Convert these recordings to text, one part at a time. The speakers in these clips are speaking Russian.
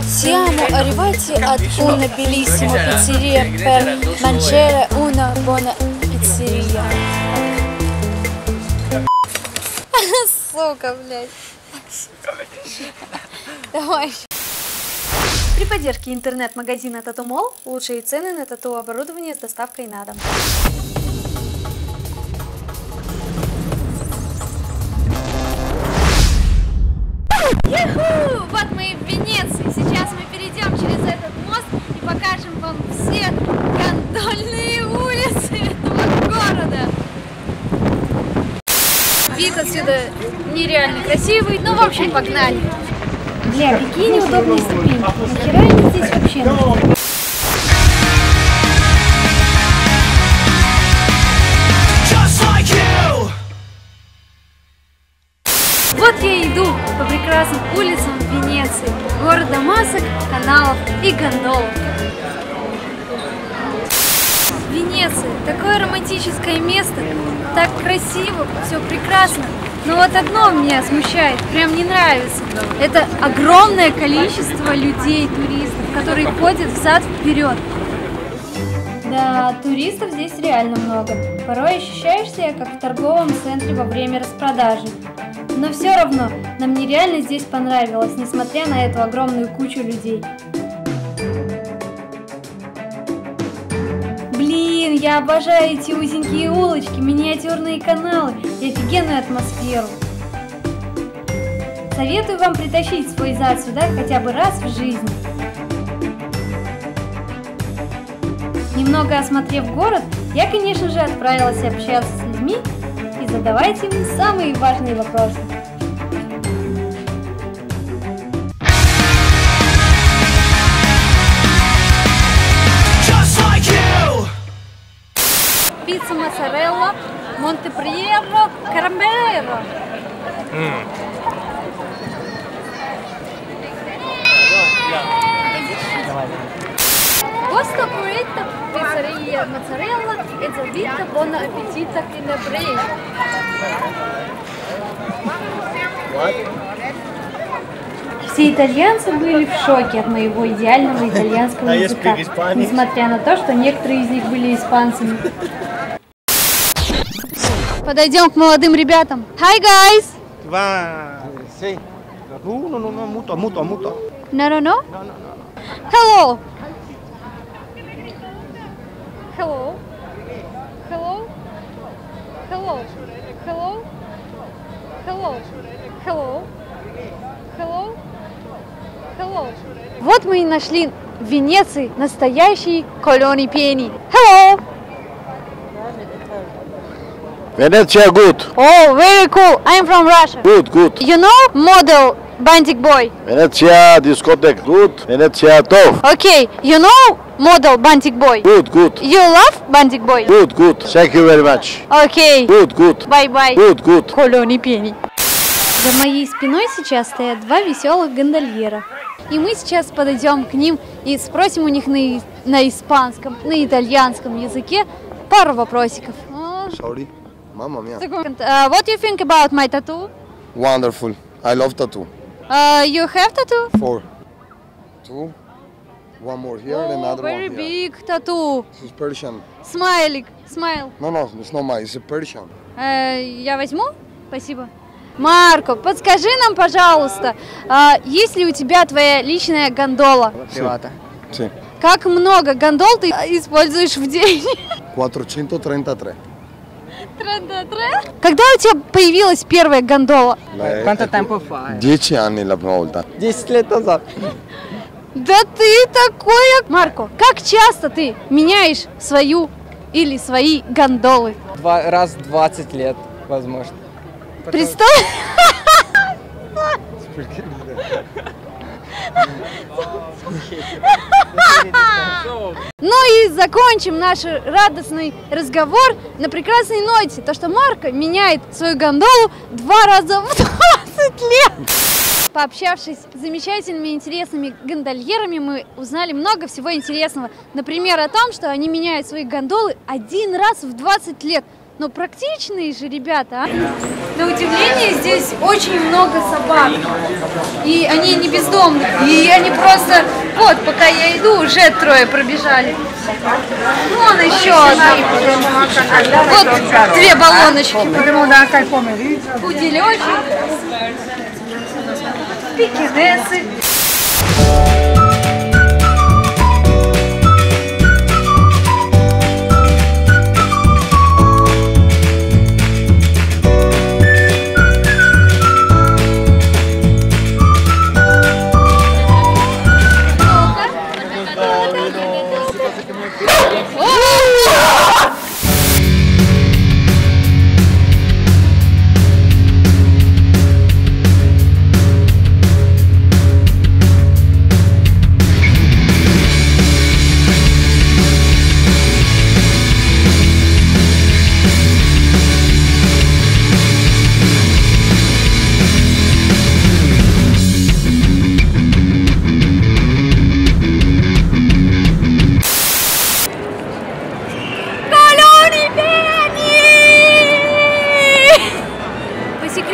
Siamo arrivati ad una bellissima pizzeria per mangiare una buona pizzeria. Сука, блядь. Давай. При поддержке интернет-магазина Татумол лучшие цены на тату-оборудование с доставкой на дом. вот мы в Венеции. Сейчас мы перейдем через этот мост и покажем вам все гондольные улицы этого города. Вид отсюда нереально красивый. Ну, в общем, погнали. Бля, какие неудобные ступеньки. Нахера они здесь вообще? Вот я иду по прекрасным улицам Венеции, города масок, каналов и гондолов. Венеция, такое романтическое место, так красиво, все прекрасно. Но вот одно меня смущает, прям не нравится. Это огромное количество людей, туристов, которые ходят взад-вперед. Да, туристов здесь реально много. Порой ощущаешь себя как в торговом центре во время распродажи. Но все равно нам нереально здесь понравилось, несмотря на эту огромную кучу людей. Блин, я обожаю эти узенькие улочки, миниатюрные каналы и офигенную атмосферу. Советую вам притащить свой зад сюда хотя бы раз в жизни. Немного осмотрев город, я, конечно же, отправилась общаться с людьми задавайте им самые важные вопросы. Пицца моцарелла, монтеприеро, карамелло. Mm. Gusto por e zavita buona appetita che ne prego. Все итальянцы были в шоке от моего идеального итальянского языка, несмотря на то, что некоторые из них были испанцами. Подойдем к молодым ребятам. Hi guys! Va, sì. No, no, no, muto, muto, muto. No, no, no. No, no, no. Hello. Hello. Hello. Hello. Hello. Hello. Hello. Hello. Hello. Вот мы и нашли в Венеции настоящий колоний пени. Hello. Venezia good, Oh, very cool. I'm from Russia. good, good. You know model Bantic Boy? Venezia discotheque good, Venezia tough, Okay, you know model Bantic Boy? good, good, You love Bantic Boy? good, good. Thank you very much. Okay. Good, good, Бай-бай. good, good. Колони пени. За моей спиной сейчас стоят два веселых гондольера. И мы сейчас подойдем к ним и спросим у них на, на испанском, на итальянском языке пару вопросиков. А, Sorry. Mamma mia. uh, what do you think about my tattoo? Wonderful. I love tattoo. Uh, you have tattoo? Four. Two. One more here, oh, another very one here. big tattoo. This is Persian. Смайлик, смайл. No, no, it's not mine. It's a Persian. Э, я возьму? Спасибо. Марко, подскажи нам, пожалуйста, а, есть ли у тебя твоя личная гондола? Privata. Sì. Как много гондол ты используешь в день? 433. Когда у тебя появилась первая гондола? Quanto tempo fa? Dieci anni la prima volta. 10 лет назад. Да ты такой... Марко, как часто ты меняешь свою или свои гондолы? Два, раз в 20 лет, возможно. Представь... Ну и закончим наш радостный разговор на прекрасной ноте. То, что Марко меняет свою гондолу два раза в 20 лет. Пообщавшись с замечательными интересными гондольерами, мы узнали много всего интересного. Например, о том, что они меняют свои гондолы один раз в 20 лет. Но практичные же ребята, а? На удивление здесь очень много собак. И они не бездомные. И они просто... Вот, пока я иду, уже трое пробежали. Вон еще одна. Вот две баллоночки. Пуделечек. Пекинесы. Oh!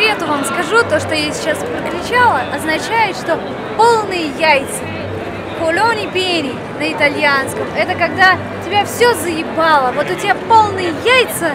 Секрету вам скажу, то, что я сейчас прокричала, означает, что полные яйца. Колони пени на итальянском. Это когда тебя все заебало. Вот у тебя полные яйца,